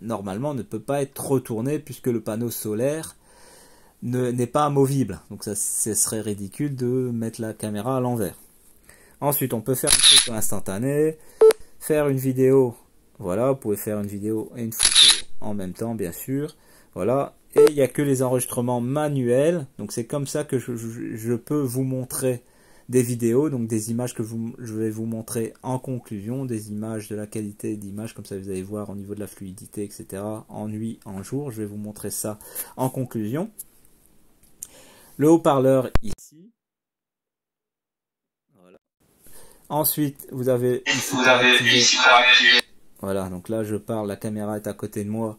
normalement ne peut pas être retournée puisque le panneau solaire n'est pas amovible. Donc ça ce serait ridicule de mettre la caméra à l'envers. Ensuite on peut faire une photo instantanée, faire une vidéo voilà, vous pouvez faire une vidéo et une photo en même temps, bien sûr. Voilà. Et il n'y a que les enregistrements manuels. Donc c'est comme ça que je, peux vous montrer des vidéos, donc des images que je vais vous montrer en conclusion, des images de la qualité d'image, comme ça vous allez voir au niveau de la fluidité, etc. En nuit, en jour, je vais vous montrer ça en conclusion. Le haut-parleur ici. Voilà. Ensuite, vous avez ici, vous avez ici voilà, donc là je parle, la caméra est à côté de moi.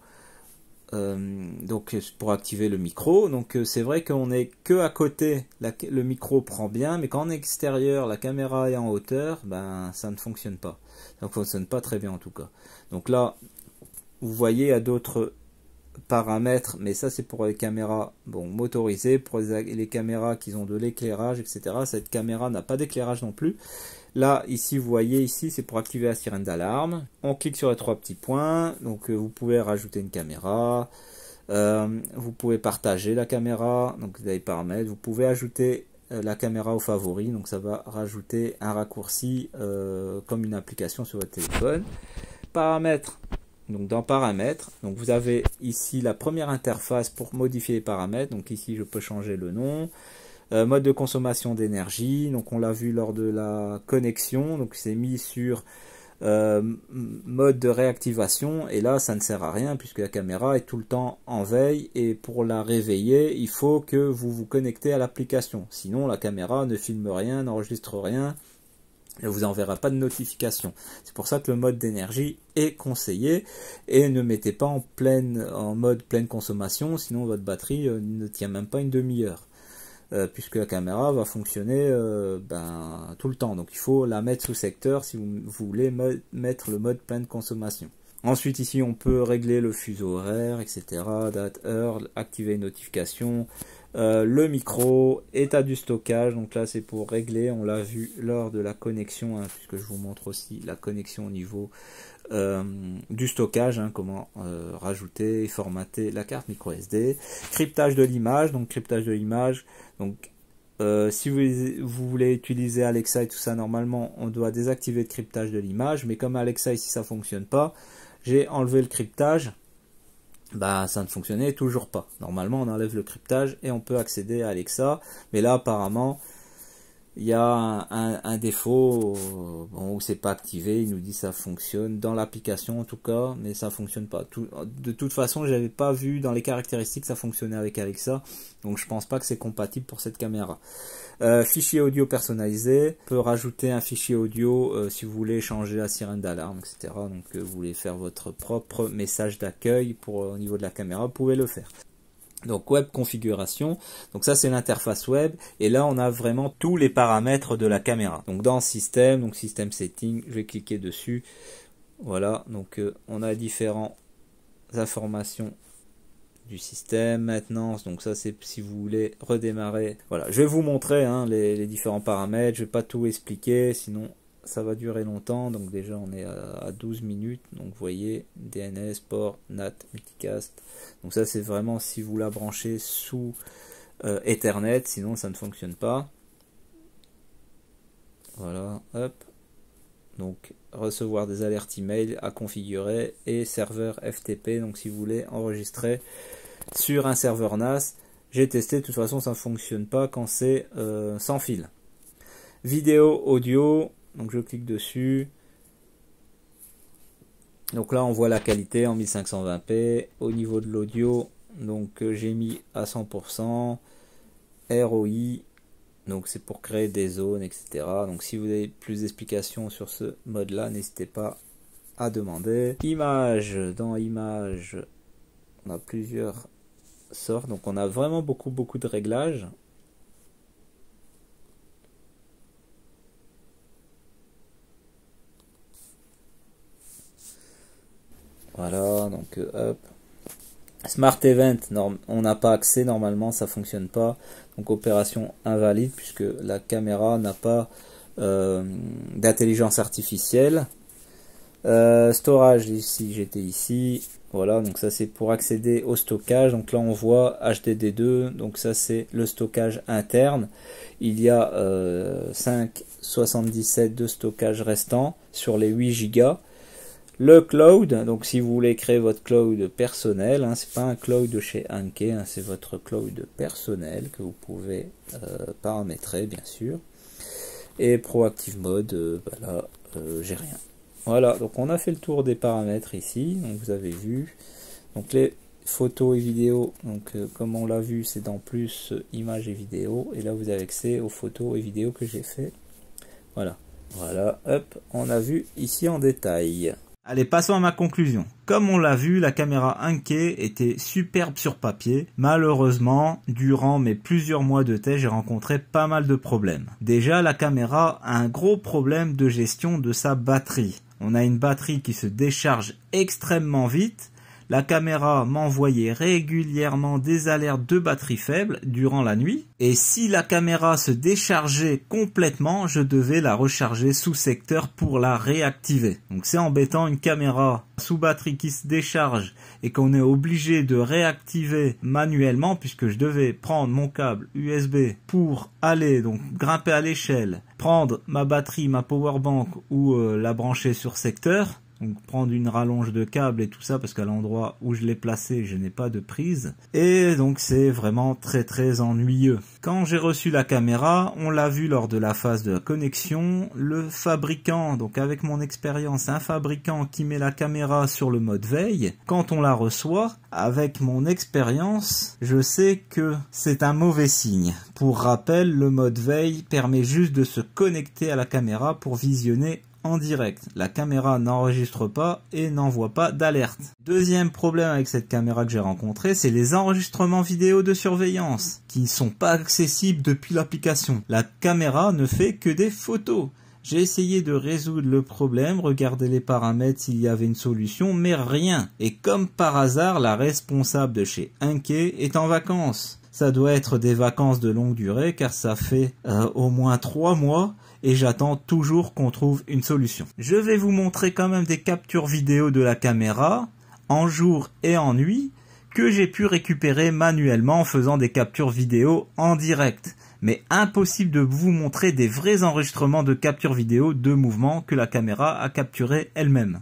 Euh, donc pour activer le micro, donc euh, c'est vrai qu'on est que à côté, le micro prend bien, mais quand est extérieur, la caméra est en hauteur, ben ça ne fonctionne pas. Ça ne fonctionne pas très bien en tout cas. Donc là, vous voyez, a d'autres paramètres, mais ça c'est pour les caméras bon, motorisées, pour les caméras qui ont de l'éclairage, etc. Cette caméra n'a pas d'éclairage non plus. Là, ici, vous voyez, ici, c'est pour activer la sirène d'alarme. On clique sur les trois petits points. Donc, euh, vous pouvez rajouter une caméra. Euh, vous pouvez partager la caméra. Donc, vous avez paramètres. Vous pouvez ajouter euh, la caméra aux favoris. Donc, ça va rajouter un raccourci comme une application sur votre téléphone. Paramètres. Donc, dans paramètres, donc vous avez ici la première interface pour modifier les paramètres. Donc, ici, je peux changer le nom. Euh, mode de consommation d'énergie, donc on l'a vu lors de la connexion, donc c'est mis sur euh, mode de réactivation. Et là ça ne sert à rien puisque la caméra est tout le temps en veille. Et pour la réveiller il faut que vous vous connectez à l'application. Sinon la caméra ne filme rien, n'enregistre rien et vous enverra pas de notification. C'est pour ça que le mode d'énergie est conseillé et ne mettez pas en pleine en mode pleine consommation sinon votre batterie euh, ne tient même pas une demi-heure. Euh, puisque la caméra va fonctionner euh, ben, tout le temps. Donc il faut la mettre sous secteur si vous, voulez mettre le mode pleine consommation. Ensuite ici on peut régler le fuseau horaire, etc. Date, heure, activer une notification, euh, le micro, état du stockage, donc là c'est pour régler, on l'a vu lors de la connexion, hein, puisque je vous montre aussi la connexion au niveau euh, du stockage, hein, comment euh, rajouter et formater la carte micro SD, cryptage de l'image, donc cryptage de l'image, donc si vous, voulez utiliser Alexa et tout ça, normalement, on doit désactiver le cryptage de l'image. Mais comme Alexa ici, ça fonctionne pas, j'ai enlevé le cryptage. Bah, ça ne fonctionnait toujours pas. Normalement, on enlève le cryptage et on peut accéder à Alexa. Mais là, apparemment, il y a un, défaut où c'est pas activé, il nous dit ça fonctionne dans l'application en tout cas, mais ça fonctionne pas. de toute façon, j'avais pas vu dans les caractéristiques ça fonctionnait avec Alexa, donc je pense pas que c'est compatible pour cette caméra. Euh, fichier audio personnalisé, on peut rajouter un fichier audio euh, si vous voulez changer la sirène d'alarme, etc. Donc euh, vous voulez faire votre propre message d'accueil pour au niveau de la caméra, vous pouvez le faire. Donc web configuration, donc ça c'est l'interface web et là on a vraiment tous les paramètres de la caméra. Donc dans système, donc système setting, je vais cliquer dessus. Voilà, donc euh, on a différentes informations du système maintenant. Donc ça c'est si vous voulez redémarrer. Voilà, je vais vous montrer hein, les, les, différents paramètres. Je vais pas tout expliquer, sinon ça va durer longtemps. Donc déjà on est à, 12 minutes. Donc vous voyez DNS, port, NAT, multicast. Donc ça c'est vraiment si vous la branchez sous euh, Ethernet, sinon ça ne fonctionne pas. Voilà, hop. Donc recevoir des alertes email à configurer et serveur FTP. Donc si vous voulez enregistrer sur un serveur NAS, j'ai testé. De toute façon, ça ne fonctionne pas quand c'est euh, sans fil. Vidéo, audio, donc je clique dessus. Donc là on voit la qualité en 1520p. Au niveau de l'audio, donc euh, j'ai mis à 100%. ROI, donc c'est pour créer des zones, etc. Donc si vous avez plus d'explications sur ce mode là, n'hésitez pas à demander. Image, dans image, on a plusieurs sortes. Donc on a vraiment beaucoup beaucoup de réglages. Voilà, donc euh, hop. Smart Event, on n'a pas accès normalement, ça fonctionne pas. Donc opération invalide puisque la caméra n'a pas euh, d'intelligence artificielle. Euh, storage ici, j'étais ici. Voilà, donc ça c'est pour accéder au stockage. Donc là on voit HDD2, donc ça c'est le stockage interne. Il y a 5,77 de stockage restant sur les 8 Go. Le cloud, donc si vous voulez créer votre cloud personnel, hein, c'est pas un cloud de chez Anke, hein, c'est votre cloud personnel que vous pouvez euh, paramétrer bien sûr. Et proactive mode, euh, bah là euh, j'ai rien. Voilà, donc on a fait le tour des paramètres ici, donc vous avez vu. Donc les photos et vidéos, donc comme on l'a vu, c'est dans plus images et vidéos, et là vous avez accès aux photos et vidéos que j'ai fait. Voilà, voilà, hop, on a vu ici en détail. Allez, passons à ma conclusion. Comme on l'a vu, la caméra Anke était superbe sur papier. Malheureusement, durant mes plusieurs mois de test, j'ai rencontré pas mal de problèmes. Déjà, la caméra a un gros problème de gestion de sa batterie. On a une batterie qui se décharge extrêmement vite la caméra m'envoyait régulièrement des alertes de batterie faible durant la nuit. Et si la caméra se déchargeait complètement, je devais la recharger sous secteur pour la réactiver. Donc c'est embêtant une caméra sous batterie qui se décharge et qu'on est obligé de réactiver manuellement puisque je devais prendre mon câble USB pour aller donc grimper à l'échelle, prendre ma batterie, ma powerbank ou euh, la brancher sur secteur donc prendre une rallonge de câble et tout ça parce qu'à l'endroit où je l'ai placé, je n'ai pas de prise. Et donc c'est vraiment très très ennuyeux. Quand j'ai reçu la caméra, on l'a vu lors de la phase de la connexion, le fabricant, donc avec mon expérience, un fabricant qui met la caméra sur le mode veille, quand on la reçoit, avec mon expérience, je sais que c'est un mauvais signe. Pour rappel, le mode veille permet juste de se connecter à la caméra pour visionner en direct. La caméra n'enregistre pas et n'envoie pas d'alerte. Deuxième problème avec cette caméra que j'ai rencontré, c'est les enregistrements vidéo de surveillance qui ne sont pas accessibles depuis l'application. La caméra ne fait que des photos. J'ai essayé de résoudre le problème, regarder les paramètres s'il y avait une solution, mais rien. Et comme par hasard, la responsable de chez Inke est en vacances. Ça doit être des vacances de longue durée car ça fait euh, au moins trois mois et j'attends toujours qu'on trouve une solution. Je vais vous montrer quand même des captures vidéo de la caméra en jour et en nuit que j'ai pu récupérer manuellement en faisant des captures vidéo en direct. Mais impossible de vous montrer des vrais enregistrements de capture vidéo de mouvements que la caméra a capturé elle-même.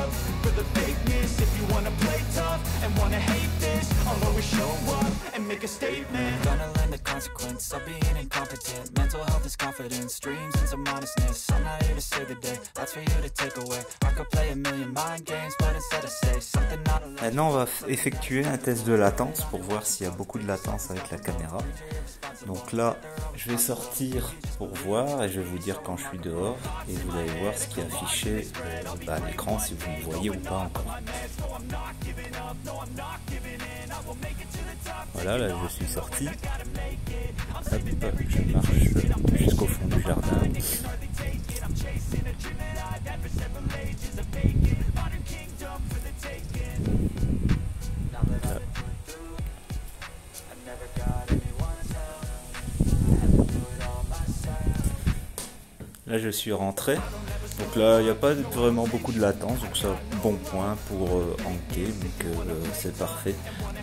love. For the fakeness If you wanna play tough and wanna hate this I'll always show up and make a statement. Gonna learn the consequence of being incompetent. Mental health is confidence, dreams and some honestness I'm not here to save the day, that's for you to take away. I could play a million mind games, but instead I say something not Maintenant on va effectuer un test de latence pour voir s'il y a beaucoup de latence avec la caméra. Donc là je vais sortir pour voir et je vais vous dire quand je suis dehors et vous allez voir ce qui est affiché euh, bah, à l'écran si vous me voyez ou pas encore voilà, là je suis sorti. Hop, je marche jusqu'au fond du jardin. Là je suis rentré. Donc là il n'y a pas vraiment beaucoup de latence, donc c'est un bon point pour euh, donc euh, c'est parfait.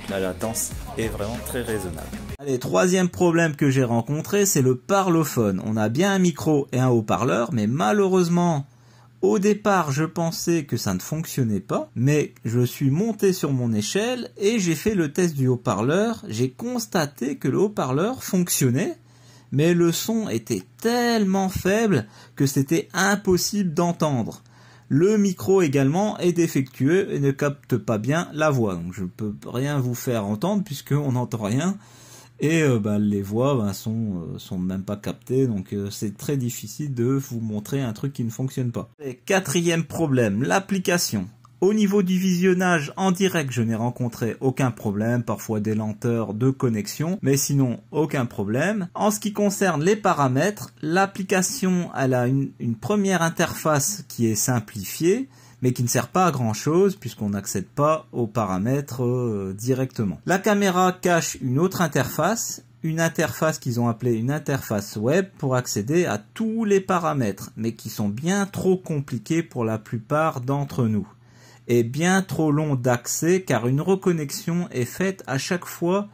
La latence est vraiment très raisonnable. Allez, troisième problème que j'ai rencontré, c'est le parlophone. On a bien un micro et un haut-parleur, mais malheureusement, au départ, je pensais que ça ne fonctionnait pas, mais je suis monté sur mon échelle et j'ai fait le test du haut-parleur. J'ai constaté que le haut-parleur fonctionnait, mais le son était tellement faible que c'était impossible d'entendre. Le micro également est défectueux et ne capte pas bien la voix, donc je ne peux rien vous faire entendre puisqu'on n'entend rien. Et euh, bah, les voix sont, euh, sont même pas captées, donc euh, c'est très difficile de vous montrer un truc qui ne fonctionne pas. quatrième problème, l'application. Au niveau du visionnage en direct, je n'ai rencontré aucun problème, parfois des lenteurs de connexion, mais sinon aucun problème. En ce qui concerne les paramètres, l'application a une, première interface qui est simplifiée, mais qui ne sert pas à grand chose puisqu'on n'accède pas aux paramètres euh, directement. La caméra cache une autre interface une interface qu'ils ont appelée une interface web pour accéder à tous les paramètres, mais qui sont bien trop compliqués pour la plupart d'entre nous est bien trop long d'accès car une reconnexion est faite à chaque fois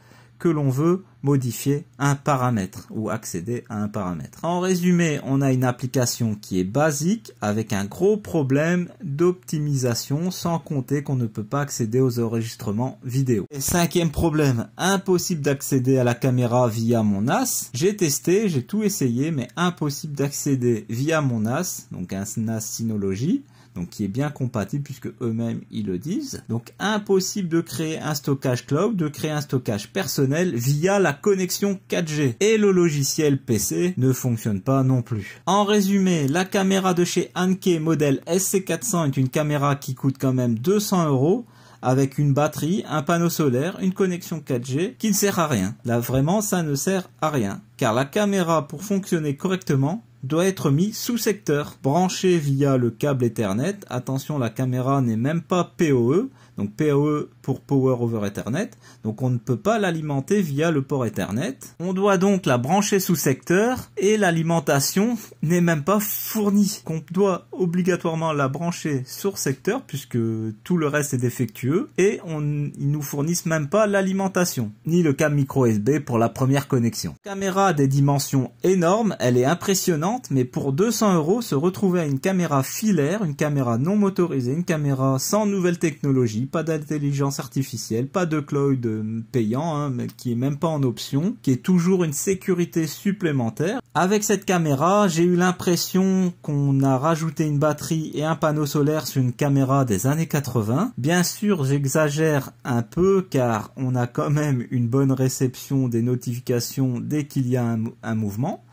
que l'on veut modifier un paramètre ou accéder à un paramètre. En résumé, on a une application qui est basique avec un gros problème d'optimisation sans compter qu'on ne peut pas accéder aux enregistrements vidéo. Et cinquième problème, impossible d'accéder à la caméra via mon NAS. J'ai testé, j'ai tout essayé mais impossible d'accéder via mon NAS, donc un NAS Synology donc qui est bien compatible puisque eux-mêmes ils le disent. Donc impossible de créer un stockage cloud, de créer un stockage personnel via la connexion 4G. Et le logiciel PC ne fonctionne pas non plus. En résumé, la caméra de chez Anke modèle SC400 est une caméra qui coûte quand même 200 euros avec une batterie, un panneau solaire, une connexion 4G qui ne sert à rien. Là vraiment ça ne sert à rien car la caméra pour fonctionner correctement doit être mis sous secteur, branché via le câble Ethernet. Attention, la caméra n'est même pas PoE, donc PoE pour Power over Ethernet, donc on ne peut pas l'alimenter via le port Ethernet. On doit donc la brancher sous secteur et l'alimentation n'est même pas fournie. On doit obligatoirement la brancher sur secteur puisque tout le reste est défectueux et on, ils nous fournissent même pas l'alimentation ni le câble micro USB pour la première connexion. Caméra des dimensions énormes, elle est impressionnante mais pour 200 euros se retrouver à une caméra filaire, une caméra non motorisée, une caméra sans nouvelle technologie, pas d'intelligence artificielle, pas de cloud euh, payant, hein, mais qui est même pas en option, qui est toujours une sécurité supplémentaire. Avec cette caméra, j'ai eu l'impression qu'on a rajouté une batterie et un panneau solaire sur une caméra des années 80. Bien sûr, j'exagère un peu car on a quand même une bonne réception des notifications dès qu'il y a un, un mouvement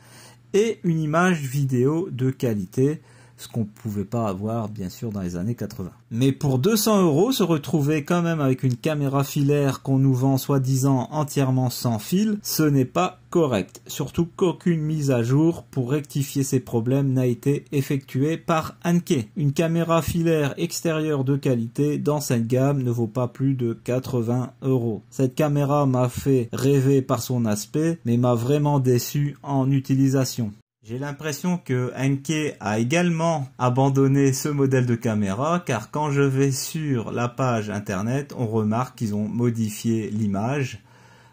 et une image vidéo de qualité ce qu'on ne pouvait pas avoir bien sûr dans les années 80. Mais pour 200 euros, se retrouver quand même avec une caméra filaire qu'on nous vend soi-disant entièrement sans fil, ce n'est pas correct. Surtout qu'aucune mise à jour pour rectifier ces problèmes n'a été effectuée par Anke. Une caméra filaire extérieure de qualité dans cette gamme ne vaut pas plus de 80 euros. Cette caméra m'a fait rêver par son aspect, mais m'a vraiment déçu en utilisation. J'ai l'impression que Enke a également abandonné ce modèle de caméra car quand je vais sur la page internet, on remarque qu'ils ont modifié l'image.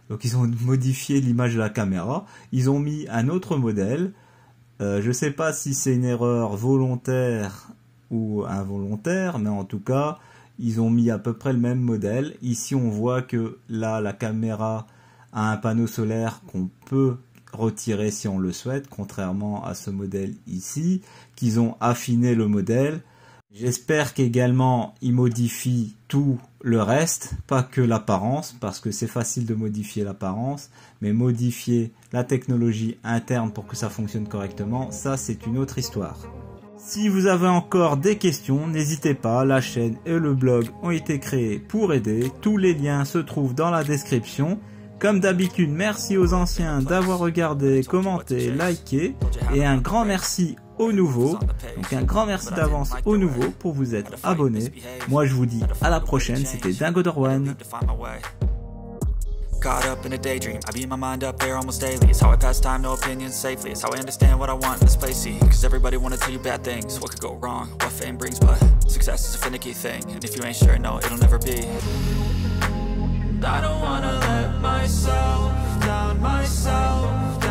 Donc ils ont modifié l'image de la caméra. Ils ont mis un autre modèle. Euh, je ne sais pas si c'est une erreur volontaire ou involontaire, mais en tout cas, ils ont mis à peu près le même modèle. Ici, on voit que là, la caméra a un panneau solaire qu'on peut retirer si on le souhaite, contrairement à ce modèle ici, qu'ils ont affiné le modèle. J'espère qu'également ils modifient tout le reste, pas que l'apparence, parce que c'est facile de modifier l'apparence, mais modifier la technologie interne pour que ça fonctionne correctement, ça c'est une autre histoire. Si vous avez encore des questions, n'hésitez pas, la chaîne et le blog ont été créés pour aider, tous les liens se trouvent dans la description. Comme d'habitude, merci aux anciens d'avoir regardé, commenté, liké. Et un grand merci aux nouveaux. Donc un grand merci d'avance aux nouveaux pour vous être abonnés. Moi je vous dis à la prochaine, c'était Dingo Dorwan. Caught up in a daydream, I beat my mind up there almost daily. It's how I pass time, no opinions safely. It's how I understand what I want in this place, Cause everybody wanna tell you bad things. What could go wrong, what fame brings But success is a finicky thing. And if you ain't sure, no, it'll never be I don't wanna let myself down myself down.